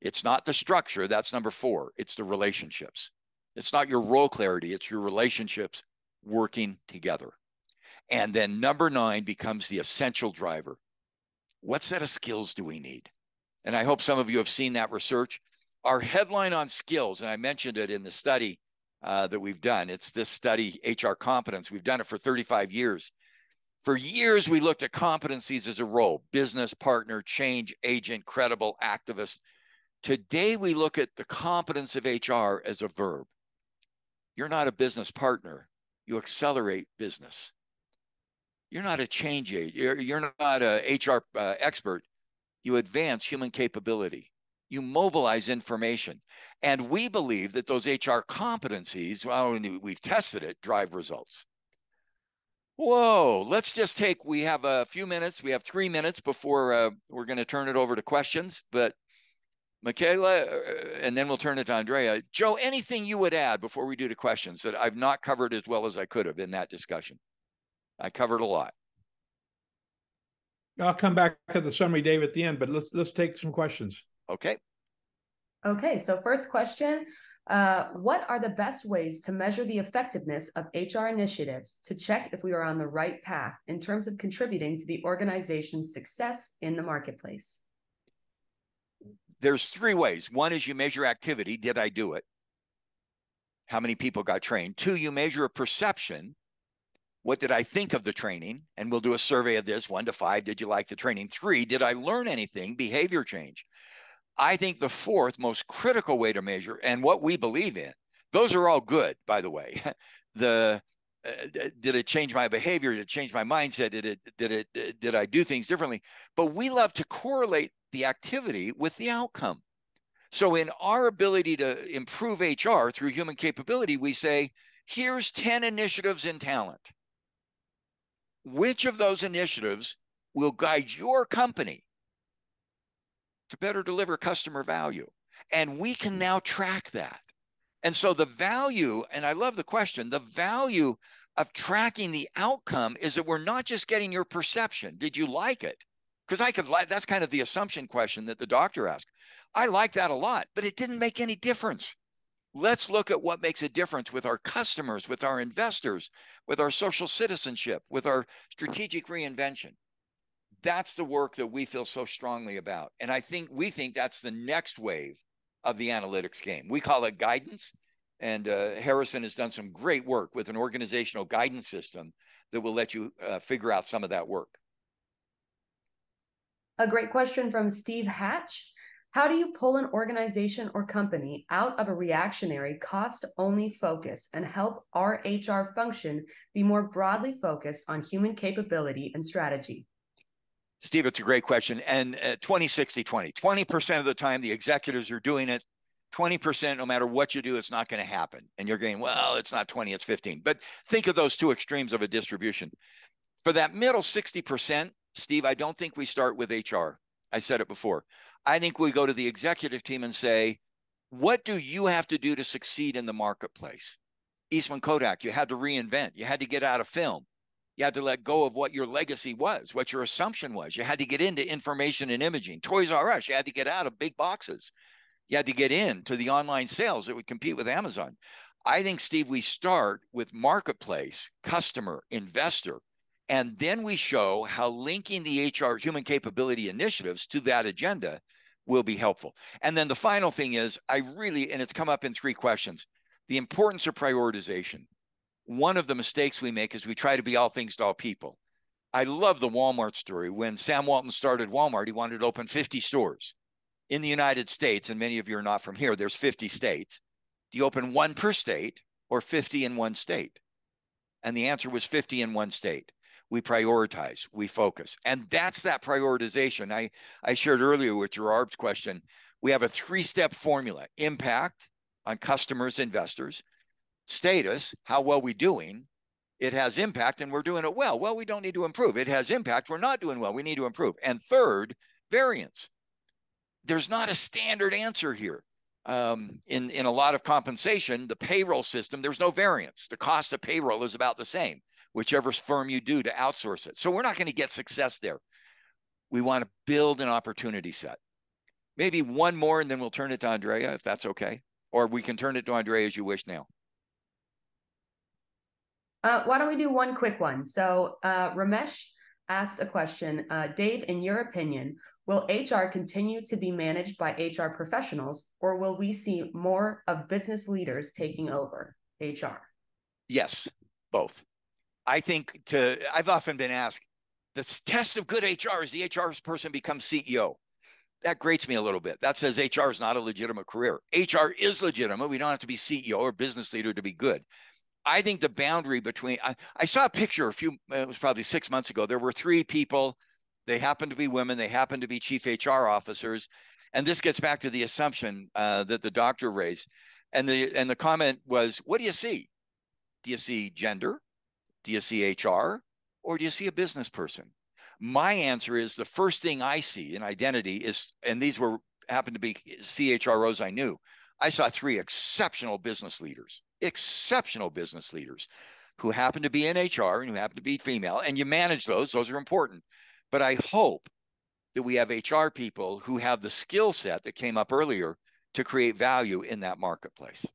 B: it's not the structure, that's number four, it's the relationships. It's not your role clarity, it's your relationships working together. And then number nine becomes the essential driver. What set of skills do we need? And I hope some of you have seen that research. Our headline on skills, and I mentioned it in the study uh, that we've done, it's this study, HR Competence. We've done it for 35 years. For years, we looked at competencies as a role business partner, change agent, credible activist. Today, we look at the competence of HR as a verb. You're not a business partner, you accelerate business. You're not a change agent, you're, you're not a HR uh, expert, you advance human capability, you mobilize information. And we believe that those HR competencies, well, we've tested it, drive results. Whoa, let's just take, we have a few minutes. We have three minutes before uh, we're going to turn it over to questions. But Michaela, uh, and then we'll turn it to Andrea. Joe, anything you would add before we do the questions that I've not covered as well as I could have in that discussion? I covered a lot.
A: I'll come back to the summary, Dave, at the end, but let's let's take some questions.
B: Okay.
C: Okay, so first question. Uh, what are the best ways to measure the effectiveness of HR initiatives to check if we are on the right path in terms of contributing to the organization's success in the marketplace?
B: There's three ways. One is you measure activity. Did I do it? How many people got trained? Two, you measure a perception. What did I think of the training? And we'll do a survey of this one to five. Did you like the training? Three, did I learn anything? Behavior change. I think the fourth most critical way to measure and what we believe in, those are all good, by the way. the Uh, uh, did it change my behavior? Did it change my mindset? Did it did it uh, did I do things differently? But we love to correlate the activity with the outcome. So in our ability to improve HR through human capability, we say, here's 10 initiatives in talent. Which of those initiatives will guide your company to better deliver customer value? And we can hmm. now track that. And so the value, and I love the question, the value of tracking the outcome is that we're not just getting your perception. Did you like it? Because I could like that's kind of the assumption question that the doctor asked. I like that a lot, but it didn't make any difference. Let's look at what makes a difference with our customers, with our investors, with our social citizenship, with our strategic reinvention. That's the work that we feel so strongly about. And I think we think that's the next wave of the analytics game. We call it guidance. And uh, Harrison has done some great work with an organizational guidance system that will let you uh, figure out some of that work.
C: A great question from Steve Hatch. How do you pull an organization or company out of a reactionary cost only focus and help our HR function be more broadly focused on human capability and strategy?
B: Steve, it's a great question. And uh, 20, 60, 20. 20% of the time, the executives are doing it. 20%, no matter what you do, it's not going to happen. And you're going, well, it's not 20, it's 15. But think of those two extremes of a distribution. For that middle 60%, Steve, I don't think we start with HR. I said it before. I think we go to the executive team and say, what do you have to do to succeed in the marketplace? Eastman Kodak, you had to reinvent, you had to get out of film. You had to let go of what your legacy was, what your assumption was. You had to get into information and imaging. Toys R Us, you had to get out of big boxes. You had to get into the online sales that would compete with Amazon. I think, Steve, we start with marketplace, customer, investor, and then we show how linking the HR human capability initiatives to that agenda will be helpful. And then the final thing is, I really, and it's come up in three questions the importance of prioritization one of the mistakes we make is we try to be all things to all people. I love the Walmart story. When Sam Walton started Walmart, he wanted to open 50 stores in the United States, and many of you are not from here. There's 50 states. Do you open one per state or 50 in one state? And the answer was 50 in one state. We prioritize, we focus. And that's that prioritization. I, I shared earlier with Gerard's question. We have a three step formula impact on customers, investors, status, how well we're doing, it has impact and we're doing it well. Well, we don't need to improve. It has impact. We're not doing well. We need to improve. And third, variance. There's not a standard answer here. Um, in, in a lot of compensation, the payroll system, there's no variance. The cost of payroll is about the same, whichever firm you do to outsource it. So we're not going to get success there. We want to build an opportunity set. Maybe one more and then we'll turn it to Andrea, if that's okay. Or we can turn it to Andrea as you wish now.
C: Uh, why don't we do one quick one? So uh, Ramesh asked a question. Uh, Dave, in your opinion, will HR continue to be managed by HR professionals, or will we see more of business leaders taking over HR?
B: Yes, both. I think to I've often been asked, the test of good HR is the HR person becomes CEO. That grates me a little bit. That says HR is not a legitimate career. HR is legitimate. We don't have to be CEO or business leader to be good. I think the boundary between I, I saw a picture a few it was probably six months ago. There were three people. They happened to be women. They happened to be chief HR officers, and this gets back to the assumption uh, that the doctor raised. And the and the comment was, "What do you see? Do you see gender? Do you see HR? Or do you see a business person?" My answer is the first thing I see in identity is, and these were happened to be CHROs I knew. I saw three exceptional business leaders exceptional business leaders who happen to be in HR and who happen to be female, and you manage those, those are important. But I hope that we have HR people who have the skill set that came up earlier to create value in that marketplace.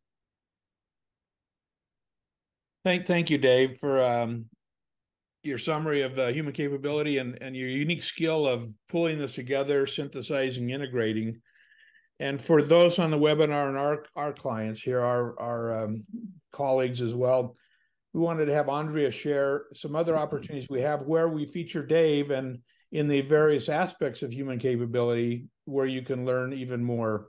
A: Thank, thank you, Dave, for um, your summary of uh, human capability and, and your unique skill of pulling this together, synthesizing, integrating. And for those on the webinar and our our clients here, our our um, colleagues as well, we wanted to have Andrea share some other opportunities we have where we feature Dave and in the various aspects of human capability where you can learn even more.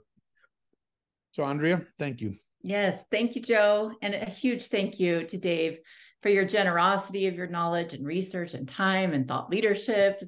A: So, Andrea, thank you.
D: Yes, thank you, Joe. And a huge thank you to Dave for your generosity of your knowledge and research and time and thought leadership.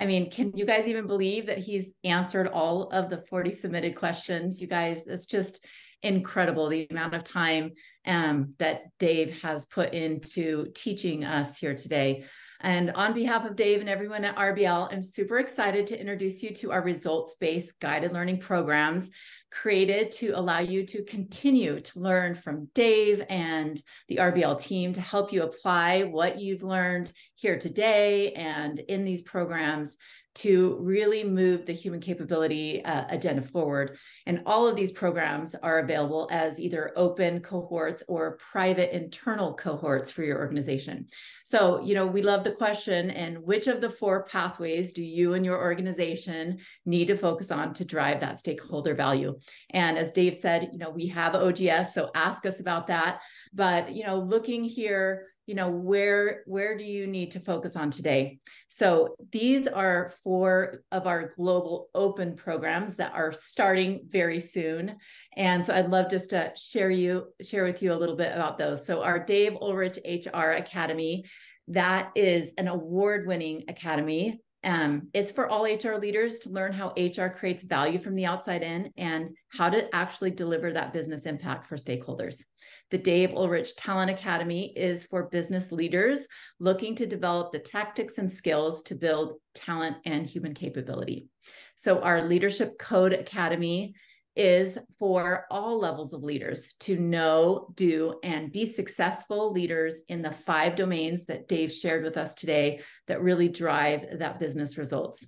D: I mean, can you guys even believe that he's answered all of the 40 submitted questions? You guys, it's just incredible the amount of time um, that Dave has put into teaching us here today. And on behalf of Dave and everyone at RBL, I'm super excited to introduce you to our results based guided learning programs created to allow you to continue to learn from Dave and the RBL team to help you apply what you've learned here today and in these programs to really move the human capability uh, agenda forward. And all of these programs are available as either open cohorts or private internal cohorts for your organization. So, you know, we love the question and which of the four pathways do you and your organization need to focus on to drive that stakeholder value? And as Dave said, you know, we have OGS, so ask us about that. But, you know, looking here, you know where where do you need to focus on today? So these are four of our global open programs that are starting very soon. And so i'd love just to share you share with you a little bit about those. So our dave ulrich hr academy that is an award-winning academy um, it's for all HR leaders to learn how HR creates value from the outside in and how to actually deliver that business impact for stakeholders. The Dave Ulrich Talent Academy is for business leaders looking to develop the tactics and skills to build talent and human capability. So, our Leadership Code Academy is for all levels of leaders to know, do, and be successful leaders in the five domains that Dave shared with us today that really drive that business results.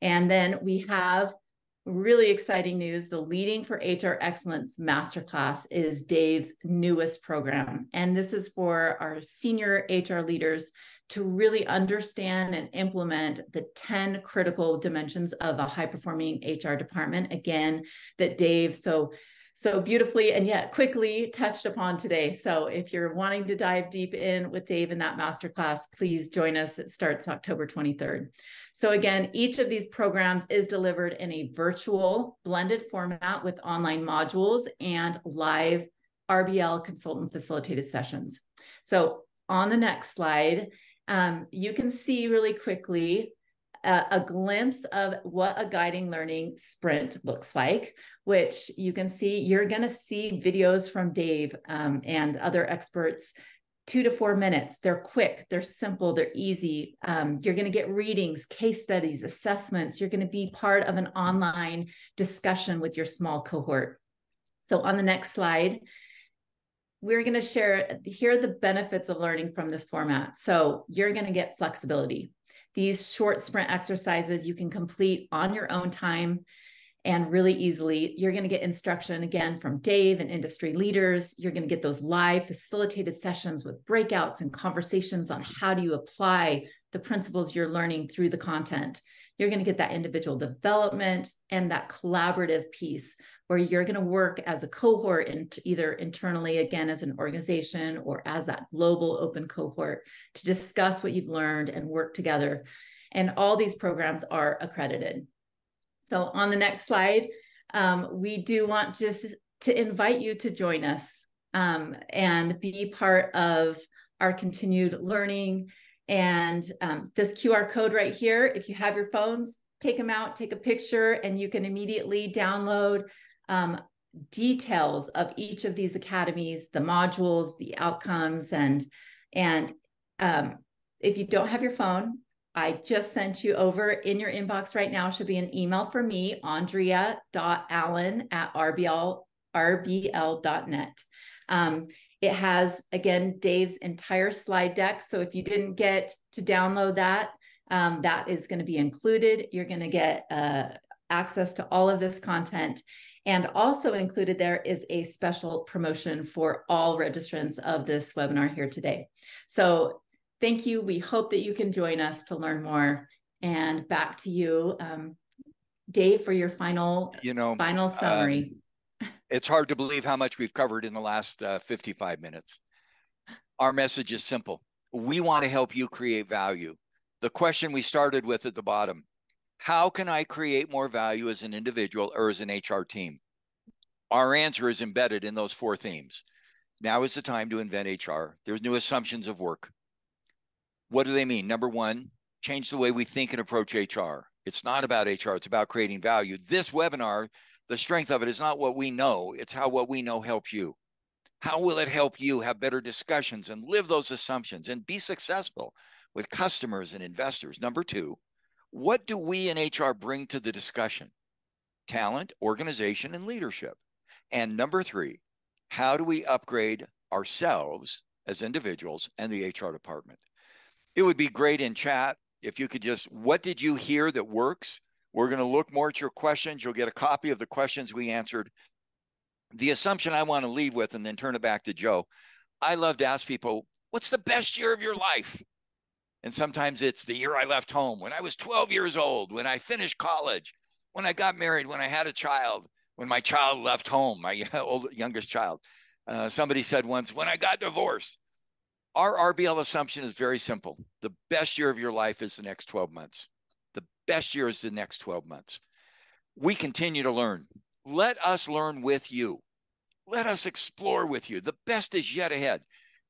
D: And then we have really exciting news. The Leading for HR Excellence Masterclass is Dave's newest program. And this is for our senior HR leaders to really understand and implement the 10 critical dimensions of a high performing HR department. Again, that Dave so so beautifully and yet quickly touched upon today. So if you're wanting to dive deep in with Dave in that masterclass, please join us. It starts October 23rd. So again, each of these programs is delivered in a virtual blended format with online modules and live RBL consultant facilitated sessions. So on the next slide, um, you can see really quickly a, a, glimpse of what a guiding learning sprint looks like, which you can see, you're going to see videos from Dave um, and other experts two to four minutes. They're quick, they're simple, they're easy. Um, you're going to get readings, case studies, assessments. You're going to be part of an online discussion with your small cohort. So, on the next slide, we're going to share here are the benefits of learning from this format. So, you're going to get flexibility. These short sprint exercises you can complete on your own time and really easily. You're going to get instruction again from Dave and industry leaders. You're going to get those live facilitated sessions with breakouts and conversations on how do you apply the principles you're learning through the content. You're going to get that individual development and that collaborative piece where you're going to work as a cohort and either internally again as an organization or as that global open cohort to discuss what you've learned and work together. And all these programs are accredited. So on the next slide, um, we do want just to invite you to join us um, and be part of our continued learning. And um, this QR code right here, if you have your phones, take them out, take a picture, and you can immediately download um, details of each of these academies, the modules, the outcomes, and and um, if you don't have your phone, I just sent you over in your inbox right now should be an email from me, andrea.allen at rbl, rbl.net. Um, it has, again, Dave's entire slide deck. So if you didn't get to download that, um, that is going to be included. You're going to get uh, access to all of this content. And also included there is a special promotion for all registrants of this webinar here today. So thank you. We hope that you can join us to learn more. And back to you, um, Dave, for your final,
B: You know,
D: final summary.
B: It's hard to believe how much we've covered in the last uh, 55 minutes. Our message is simple. We want to help you create value. The question we started with at the bottom how can I create more value as an individual or as an HR team? Our answer is embedded in those four themes. Now is the time to invent HR. There's new assumptions of work. What do they mean? Number one, change the way we think and approach HR. It's not about HR, it's about creating value. This webinar, the strength of it is not what we know, it's how what we know helps you. How will it help you have better discussions and live those assumptions and be successful with customers and investors? Number two, what do we in HR bring to the discussion? Talent, organization, and leadership. And number three, how do we upgrade ourselves as individuals and the HR department? It would be great in chat if you could just, what did you hear that works? We're going to look more at your questions. You'll get a copy of the questions we answered. The assumption I want to leave with and then turn it back to Joe. I love to ask people, what's the best year of your life? And sometimes it's the year I left home, when I was 12 years old, when I finished college, when I got married, when I had a child, when my child left home, my old, youngest child. Uh, somebody said once, when I got divorced. Our RBL assumption is very simple. The best year of your life is the next 12 months. Best year is the next 12 months. We continue to learn. Let us learn with you. Let us explore with you. The best is yet ahead.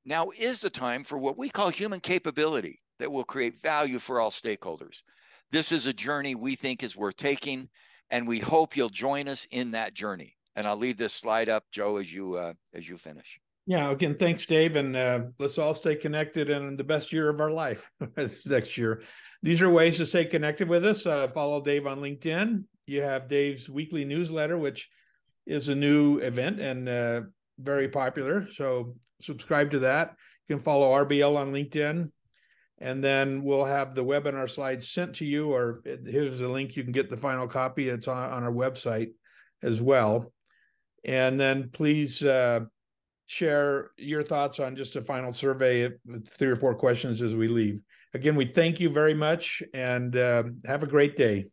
B: Now is the time for what we call human capability that will create value for all stakeholders. This is a journey we think is worth taking, and we hope you'll join us in that journey. And I'll leave this slide up, Joe, as you uh, as you finish.
A: Yeah, again, thanks, Dave, and uh, let's all stay connected And the best year of our life this next year. These are ways to stay connected with us. Uh, follow Dave on LinkedIn. You have Dave's weekly newsletter, which is a new event and uh, very popular. So subscribe to that. You can follow RBL on LinkedIn, and then we'll have the webinar slides sent to you. Or here's a link you can get the final copy. It's on, on our website as well. And then please uh, share your thoughts on just a final survey, three or four questions as we leave. Again, we thank you very much and uh, have a great day.